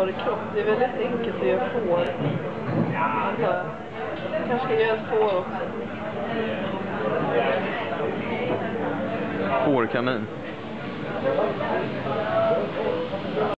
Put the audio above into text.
fårkropp. Det är väldigt enkelt att göra får. Antar jag. Kanske ska göra ett får också. Fårkanin.